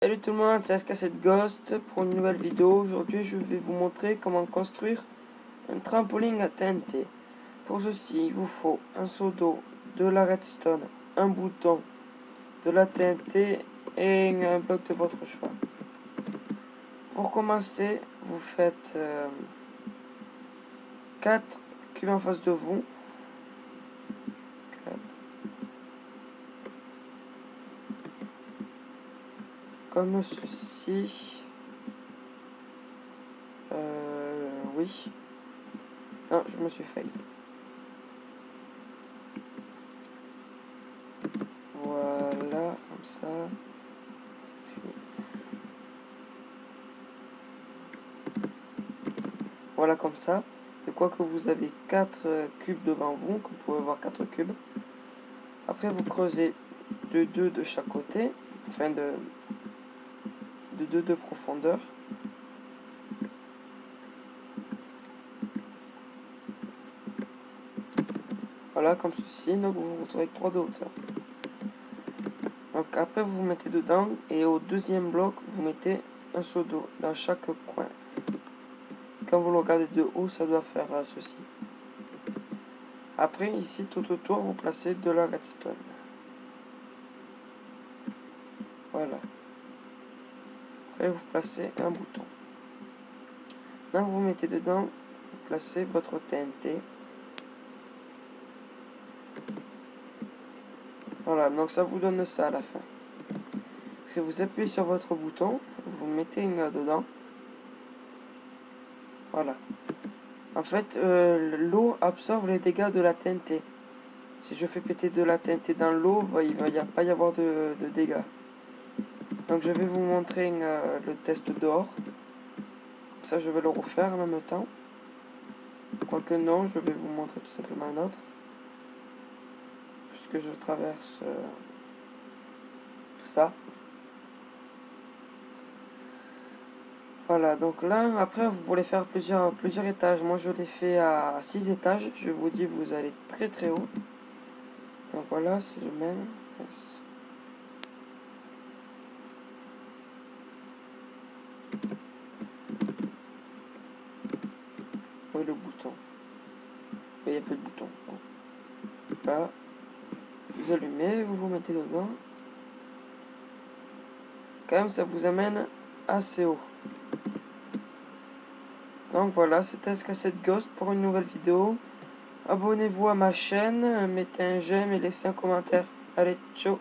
Salut tout le monde, c'est SK7 Ghost pour une nouvelle vidéo. Aujourd'hui, je vais vous montrer comment construire un trampoline à TNT. Pour ceci, il vous faut un seau d'eau, de la redstone, un bouton, de la TNT et un bloc de votre choix. Pour commencer, vous faites 4 euh, cubes en face de vous ceci. Euh, oui. Non, je me suis fait. Voilà, comme ça. Voilà comme ça. De quoi que vous avez 4 cubes devant vous, vous pouvez voir 4 cubes. Après, vous creusez de 2 de chaque côté, afin de, de 2 de profondeur. Voilà, comme ceci, donc vous vous retrouvez avec 3 de hauteur. Donc après vous, vous mettez dedans et au deuxième bloc vous mettez un seau d'eau dans chaque coin. Quand vous le regardez de haut, ça doit faire euh, ceci. Après ici tout autour vous placez de la redstone. Voilà et vous placez un bouton. Maintenant vous mettez dedans, vous placez votre TNT. Voilà, donc ça vous donne ça à la fin. Si vous appuyez sur votre bouton, vous mettez une dedans. Voilà. En fait, euh, l'eau absorbe les dégâts de la TNT. Si je fais péter de la TNT dans l'eau, il va pas y avoir de dégâts. Donc je vais vous montrer euh, le test d'or. Ça je vais le refaire en même temps. Quoique non, je vais vous montrer tout simplement un autre. Puisque je traverse euh, tout ça. Voilà, donc là, après, vous voulez faire plusieurs, plusieurs étages. Moi, je l'ai fait à 6 étages. Je vous dis, vous allez très très haut. Donc voilà, c'est le même. Le bouton. il n'y a plus de bouton. Vous allumez, vous vous mettez dedans. Quand même, ça vous amène assez haut. Donc voilà, c'était SK7 Ghost pour une nouvelle vidéo. Abonnez-vous à ma chaîne, mettez un j'aime et laissez un commentaire. Allez, ciao